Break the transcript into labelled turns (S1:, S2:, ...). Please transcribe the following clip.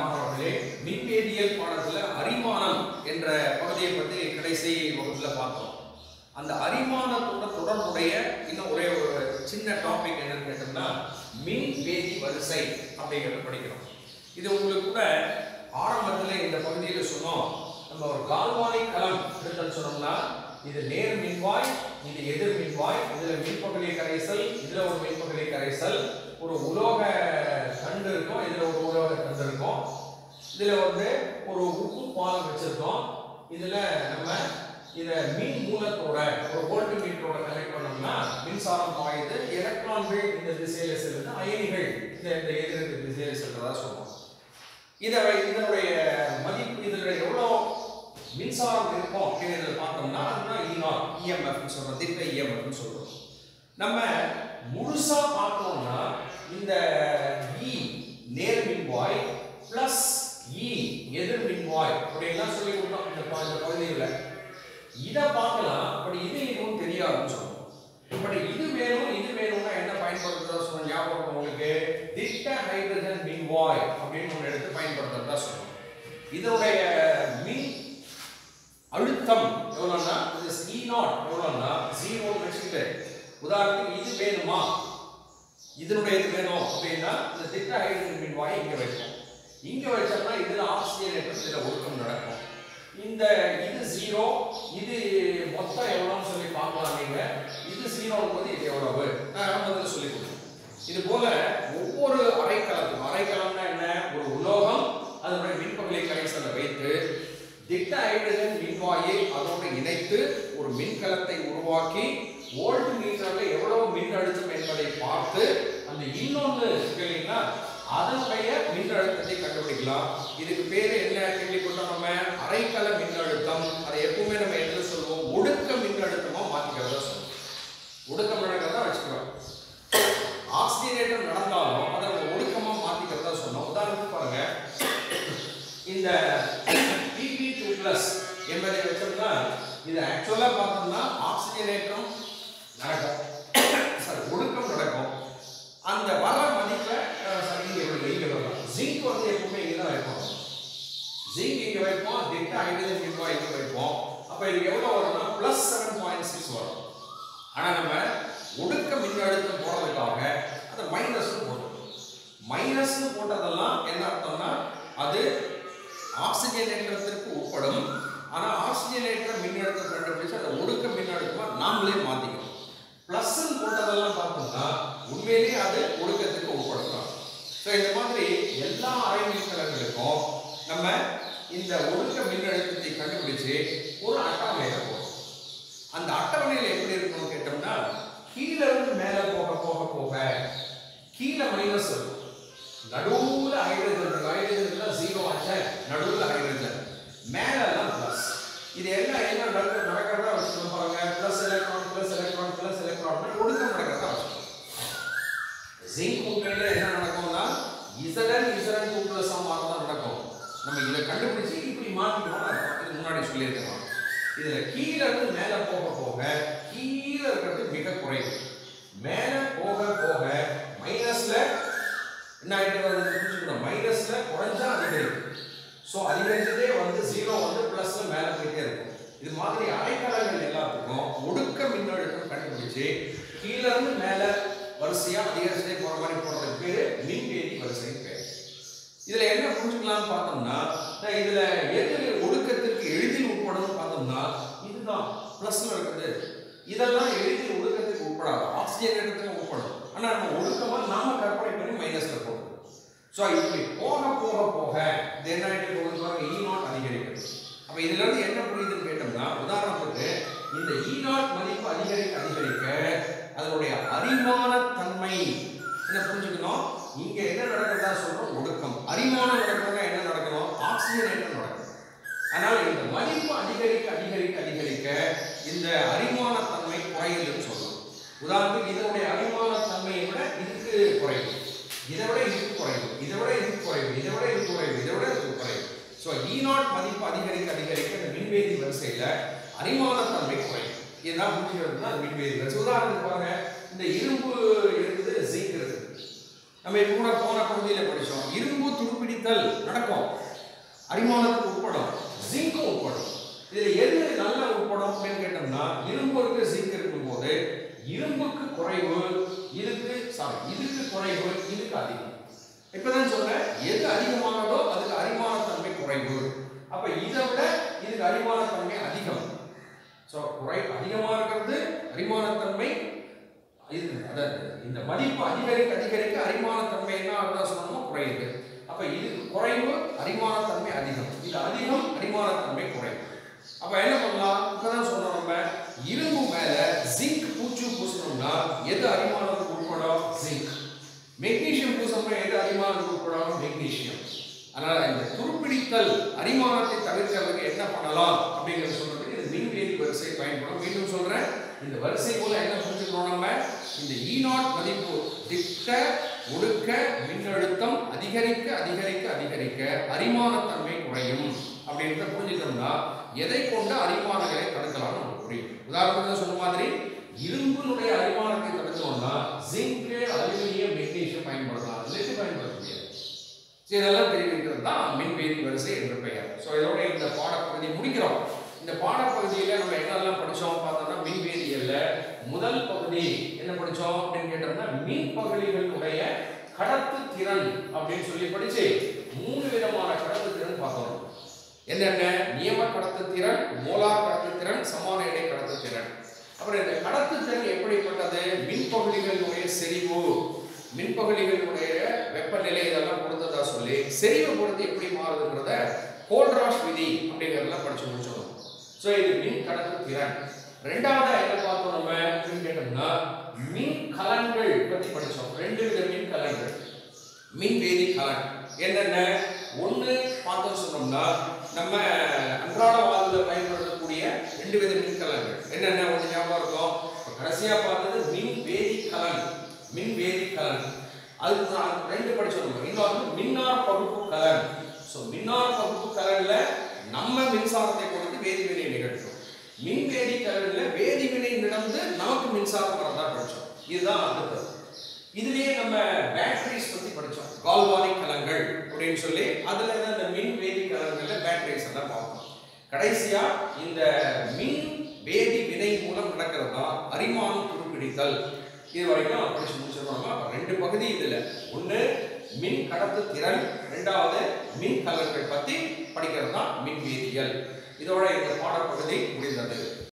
S1: மாணவர்களே மின்வேதியியல் பாடத்தில் அரிமானம் என்ற பகுதியை பற்றி கடைசி வகுப்பில் பார்த்தோம். அந்த அரிமானத்தோட தொடர்புடைய இன்னும் ஒரே ஒரு சின்ன டாபிக் என்னன்னு கேட்டோம்னா மின் வேதி வரிசை அப்படிங்கிறத படிக்கிறோம். இது உங்களுக்கு கூட ஆரம்பத்தில் இந்த பகுதியில் சொன்னோம். நம்ம ஒரு கால்வானிக் களம் எடுத்தல் சொன்னோம்னா இது நேர் மின்வாய் இது எதிர் மின்வாய் இதுல மின்பகுதி கரைசல் இதுல ஒரு மின்பகுதி கரைசல் ஒரு உலோக தண்டு இருக்கும் இதுல ஒரு உலோக இதுல வந்து ஒரு உப்பு பாலம் வச்சிருக்கோம். இதுல நம்ம இத மின் மூலத்தோட ஒரு வோல்ட் மீட்டரோட கனெக்ட் பண்ணோம்னா மின்சாரம் பாயுது. எலக்ட்ரான்கள் இந்த திசையில செல்லுது. அயனிகள் இந்த இந்த எதிரெதிர் திசையில செல்றதா சொல்லுவோம் இத இதனுடைய மதிப்பு இதுல எவ்வளோ மின்சாரம் இருக்கும் அப்படிங்கிறத பார்த்தோம்னா அதுதான் ஈனா இஎம்எஃப் சொல்றோம். திட்ட இஎம்எஃப்னு சொல்றோம். நம்ம முழுசா பார்த்தோம்னா இந்த இ வாய் மின்வாய் பிளஸ் இ எதிர் மின்வாய் அப்படின்லாம் சொல்லி கொடுத்தோம். இந்த ப- இந்த பகுதியில். இதை பார்க்கலாம். பட் இது இன்னும் தெரியாதுன்னு சொல்லுவோம் பட் இது வேணும் இது வேணும்னா என்ன பயன்படுத்துறதா சொல்லணும் ஞாபகம் உங்களுக்கு? திட்ட ஹைட்ரஜன் மின்வாய் அப்படின்னு ஒன்று எடுத்து பயன்படுத்துறதா சொல்லுவோம் இதனுடைய மின் அழுத்தம் எவ்வளோன்னா இது சி நாட் எவ்வளோன்னா ஜீரோ வச்சுக்கிட்டு உதாரணத்துக்கு இது வேணுமா? இதனுடைய இது வேணும் அப்படின்னா இந்த திட்ட ஹைட்ரஜன் மின்வாயை இங்கே வைக்கணும் இங்க வச்சோம்னா இதுல ஆக்சிஜனேற்றம் சில ஒழுக்கம் நடக்கும். இந்த இது ஜீரோ இது மொத்தம் எவ்வளோன்னு சொல்லி பார்க்கலாம் நீங்க. இது ஜீரோ போது இது எவ்வளவு? நான் முதல்ல சொல்லி கொடுத்தோம் இது போல ஒவ்வொரு அரைக்கலத்தும் அரைக்கலம்னா என்ன? ஒரு உலோகம் அதனுடைய மின்பகுதி கரைசலை வைத்து திட்ட ஹைட்ரஜன் மின்வாயை அதோடு இணைத்து ஒரு மின்கலத்தை உருவாக்கி வோல்ட் மீட்டரில் எவ்வளவு மின் அழுத்தம் என்பதை பார்த்து அந்த இன்னொன்று இல்லைங்களா அதனுடைய மின்னழுத்தத்தை கண்டுபிடிக்கலாம். இதுக்கு பேரு என்ன? கேள்விப்பட்டோம் நம்ம. அரைக்கல மின்னழுத்தம். அதை எப்பவுமே நம்ம என்ன சொல்லுவோம்? ஒடுக்க மின்னழுத்தமா மாற்றிக்கிறதா சொல்லுவோம். ஒடுக்க மின்னழுத்தம் தான் வச்சுக்கிறோம். ஆக்சிஜனேட்டர் நடந்த அதை நம்ம ஒடுக்கமா மாத்திக்கிறதா சொன்னோம் உதாரணத்துக்கு பாருங்க இந்த பிபி டூ பிளஸ் என்பதை வச்சோம்னா இது ஆக்சுவலா பார்த்தோம்னா ஆக்சிஜனேற்றம் நடக்கும் சாரி ஒடுக்கம் நடக்கும் அந்த வர மதிப்பை அஹ், சரி இங்க இங்க இங்க வரலாம் ஜிங்க் வந்து எப்பவுமே இங்க தான் வைப்போம் ஜிங்க் இங்க வைப்போம் திட்ட ஹைட்ரஜன் மின்வாய் இங்க வைப்போம் அப்போ இது எவ்வளோ வரும்னா ப்ளஸ் செவன் பாயிண்ட் சிக்ஸ் வரும் ஆனால் நம்ம ஒடுக்க மின்னழுத்தம் போடுறதுக்காக அதை மைனஸ் போட்டோம் மைனஸ் போட்டதெல்லாம் என்ன அர்த்தம்னா அது ஆக்சிஜனேற்றத்திற்கு உட்படும் ஆனால் ஆக்சிஜனேற்ற மின்னழுத்தம் கண்டுபிடிச்சு அதை ஒடுக்க மின்னழுத்தமாக நாமளே மாற்றிக்கணும் பிளஸ் போட்டதெல்லாம் பார்த்தோம்னா உண்மையிலேயே அது ஒடுக்கத்துக்கு உட்படுத்தலாம் ஸோ இந்த மாதிரி எல்லா அரை மின்கலங்களுக்கும் நம்ம இந்த ஒழுக்க மின்னழுத்தத்தை கண்டுபிடிச்சு ஒரு அட்டவணையில போகும் அந்த அட்டவணையில எப்படி இருக்கணும் கேட்டோம்னா கீழே இருந்து மேல போக போக போக கீழே மைனஸ் இருக்கும் நடுவுல ஹைட்ரஜன் ஹைட்ரஜன் ஜீரோ ஆச்ச? நடுவுல ஹைட்ரஜன் மேல பிளஸ் இது என்ன என்ன நடக்க நடக்கிறதா வச்சுக்கணும் பாருங்க. Plus electron plus electron plus electron ஒடுக்கம் நடக்கிறதா வச்சுக்கணும் ஜிங்க் உண்மையில என்ன நடக்கும்னா இசடன் இசடன் கூட்டுல சமமாக தான் நடக்கும். நம்ம இதை கண்டுபிடிச்சு இப்படி மாத்திக்கணும் இது முன்னாடி சொல்லியிருக்கோம் இதில் கீழே இருந்து மேலே போக போக கீழே இருக்கிறது மிக குறைவு. மேலே போக போக மைனஸில் என்ன ஆயிட்டு வருது புரிஞ்சுக்கணும். மைனஸில் குறைஞ்சா அதிகரிக்கும். ஸோ அதிகரிச்சதே வந்து ஜீரோ வந்து ப்ளஸில் மேலே போயிட்டே இருக்கும். இது மாதிரி அரைக்கலங்கள் எல்லாத்துக்கும் ஒடுக்க மின்னழுத்தம் கண்டுபிடிச்சு கீழே இருந்து மேலே வரிசையாக அதிகரிச்சதே போகிற மாதிரி போடுறதுக்கு மின் மின்வேதி வரிசை பேர். புரிஞ்சுக்கலாம்னு பார்த்தோம்னா இதுல எது ஒழுக்கத்திற்கு எளிதில் உட்படும் பார்த்தோம்னா இதுதான் பிளஸ்ல இருக்குது. இதெல்லாம் எளிதில் ஒழுக்கத்துக்கு உட்படாது. ஆக்சிஜனேட்டத்துக்கு உட்படும் ஆனா நம்ம ஒழுக்கமா நாம கற்பனை பண்ணி மைனஸ்ல போடுறோம் ஸோ இப்படி போக போக போக இது என்ன ஆகிட்டு போகுது பாருங்க e இ நாட் அதிகரிக்கிறது. அப்போ இதுல இருந்து என்ன புரியுதுன்னு கேட்டோம்னா உதாரணத்துக்கு இந்த e இ நாட் மதிப்பு அதிகரிக்க அதிகரிக்க அதனுடைய அரிமான தன்மை என்ன புரிஞ்சுக்கணும் இங்க என்ன நடக்கிறதா சொல்றோம் ஒடுக்கம் அரிமானம் நடக்கிறதா என்ன நடக்கணும் ஆக்சிஜனேற்றம் நடக்கணும் ஆனால் இந்த மதிப்பு அதிகரிக்க அதிகரிக்க அதிகரிக்க இந்த அரிமான தன்மை குறையுதுன்னு சொல்லலாம் உதாரணத்துக்கு இதனுடைய அரிமான தன்மையை விட இதுக்கு குறைவு இதை விட இதுக்கு குறைவு இதை விட இதுக்கு குறைவு இதை விட இது குறைவு இதை விட இதுக்கு குறைவு ஸோ நாட் மதிப்பு அதிகரிக்க அதிகரிக்க இந்த மின்வேதி வரிசையில் அரிமான தன்மை குறையும். இதுதான் புரிஞ்சுக்கிறதுனா மின்வேதி வரிசை. உதாரணத்துக்கு பாருங்க இந்த இரும்பு இருக்குது ஜிங்க் இருக்குது. நம்ம இப்போ கூட போன பகுதியில் படிச்சோம். இரும்பு துருப்பிடித்தல் நடக்கும். அரிமானத்துக்கு உட்படும் ஜிங்கும் உட்படும். இதில் எது நல்ல உட்படும் அப்படின்னு கேட்டோம்னா இரும்புக்கு இருக்கு ஜிங்க் இருக்கும்போது இரும்புக்கு குறைவு இதுக்கு சாரி இதுக்கு குறைவு இதுக்கு அதிகம். இப்பதான் சொல்றேன் எது அதிகமானதோ அதுக்கு அரிமான தன்மை குறைவு. அப்ப இதை விட இதுக்கு அரிமான தன்மை அதிகம். ஸோ குறை அதிகமாக இருக்கிறது அரிமான தன்மை இது அதாவது இந்த மதிப்பு அதிகரிக்க அதிகரிக்க அரிமான தன்மை என்ன அப்படின்னு சொன்னோமோ குறையுது அப்ப இது குறைவு அரிமான தன்மை அதிகம். இது அதிகம் அரிமான தன்மை குறைவு. அப்ப என்ன பண்ணலாம்? இப்பதான் சொன்னோம் நம்ம. இரும்பு மேல ஜிங்க் பூச்சு பூசணும்னா எது அரிமானத்துக்கு உட்படும்? ஜிங்க் மெக்னீஷியம் பூசணும்னா எது அரிமானம் உட்படும் மெக்னீஷியம் அதனால் இந்த துருப்பிடித்தல் அரிமானத்தை தவிர்க்கிறதுக்கு என்ன பண்ணலாம் அப்படிங்கிறத சொல்றதுக்கு இது மின்வேதி வரிசை பயன்படும். மீண்டும் சொல்றேன். இந்த வரிசை போல என்ன புரிஞ்சுக்கணும் நம்ம? இந்த ஈ நாட் மதிப்பு திட்ட ஒடுக்க மின்னழுத்தம் அதிகரிக்க அதிகரிக்க அதிகரிக்க அரிமானத்தன்மை குறையும் அப்படின்றத புரிஞ்சுக்கணும்னா எதை கொண்டு அரிமானங்களை தடுக்கலாம் புரியும். உதாரணத்துக்கு சொன்ன மாதிரி இரும்பு இதெல்லாம் தெரிவிக்கிறது தான் மின்வேதி வரிசை என்ற பெயர். ஸோ இதோட இந்த பாடப்பகுதி முடிக்கிறோம். இந்த பாடப்பகுதியில் நம்ம என்னெல்லாம் படித்தோம் பார்த்தோம்னா மின்வேதியியல்ல முதல் பகுதி என்ன படித்தோம் அப்படின்னு கேட்டோம்னா மின் பகுதிகளுடைய கடத்து திறன் அப்படின்னு சொல்லி படித்து மூணு விதமான கடத்து திறன் பார்த்தோம். என்னென்ன நியம கடத்து திறன் மோலார் கடத்து திறன் சமான இடை கடத்து திறன். அப்புறம் இந்த கடத்து திறன் எப்படிப்பட்டது? மின்பகுதிகளுடைய செறிவு. மின்பகுதிகளுடைய வெப்பநிலை இதெல்லாம் கொடுத்ததா சொல்லி செறிவு பொறுத்து எப்படி மாறுதுங்கிறத கோல்ட்ராஷ் விதி அப்படிங்கிறதெல்லாம் படிச்சு முடிச்சோம் ஸோ இது மின் கடத்து திறன். ரெண்டாவதா என்ன பார்த்தோம் நம்ம அப்படின்னு கேட்டோம்னா மின் கலன்கள் பற்றி படித்தோம் ரெண்டு வித மின் கலன்கள். மின் வேதி கலன். என்னென்ன? ஒன்று பார்த்தோம் சொன்னோம்னா நம்ம அன்றாட வாழ்வில் பயன்படுத்தக்கூடிய ரெண்டு வித மின் கலன்கள். என்னென்ன? ஒன்று ஞாபகம் இருக்கும் கடைசியாக பார்த்தது மின் வேதி கலன். மின் வேதி கலன் அதுக்கு நான் ரெண்டு படிச்சோம் நம்ம. இன்னொன்று மின்னார் பகுப்பு கலன். ஸோ மின்னார் பகுப்பு கலன்ல நம்ம மின்சாரத்தை கொடுத்து வேதிவினை நிகழ்த்தும் மின் வேதி கலன்ல வேதிவினை நடந்து நமக்கு மின்சாரம் வரதா படிச்சோம். இதுதான் அடுத்தது இதுலயே நம்ம பேட்டரிஸ் பத்தி படிச்சோம். கால்வானிக் கலங்கள் அப்படின்னு சொல்லி அதுல இந்த மின் வேதி கலங்கள்ல பேட்டரிஸ் எல்லாம் பார்ப்போம். கடைசியா இந்த மின் வேதி வினை மூலம் நடக்கிறதா? அரிமானம் துருப்பிடித்தல் இது வரைக்கும் படிச்சு முடிச்சிருக்கோம் ரெண்டு பகுதி இதில். ஒன்று மின் கடத்து திறன். ரெண்டாவது மின் கலர்கள் பற்றி படிக்கிறது தான் மின் வேதியியல். இதோட இந்த பாடப்பகுதி முடிந்தது.